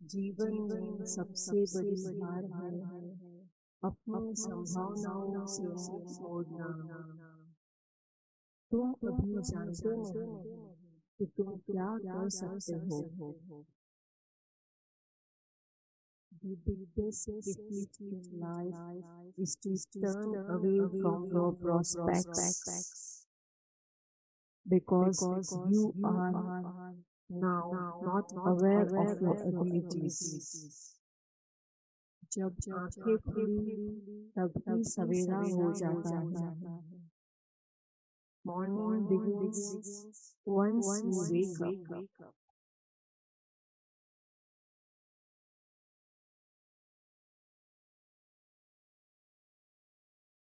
जीवन में सबसे बड़ी हार है अपनी संभावनाओं से छोड़ना तुम अभी जानते नहीं कि तुम क्या कर सकते हो The biggest gift in life is to turn away from your prospects because you are now not aware of your abilities. जब आँखें खुली तभी सवेरा हो जाता है Morning begins once you wake up.